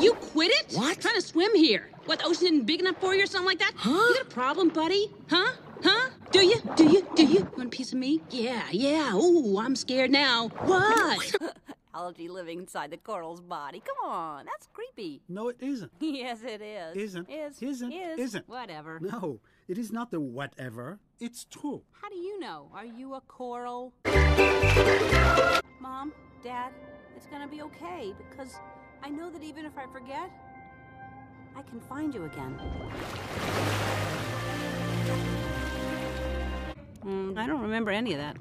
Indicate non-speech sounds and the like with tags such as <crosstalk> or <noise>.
Will you quit it? What? trying to swim here. What, the ocean isn't big enough for you or something like that? Huh? You got a problem, buddy? Huh? Huh? Do you? Do you? Do you? Want a piece of me? Yeah, yeah. Ooh, I'm scared now. What? <laughs> Algae living inside the coral's body. Come on, that's creepy. No, it isn't. <laughs> Yes, it is. Isn't. Is. Isn't. Is. Isn't. Whatever. No, it is not the whatever. It's true. How do you know? Are you a coral? Mom, Dad, it's gonna be okay because I know that even if I forget, I can find you again. Mm, I don't remember any of that.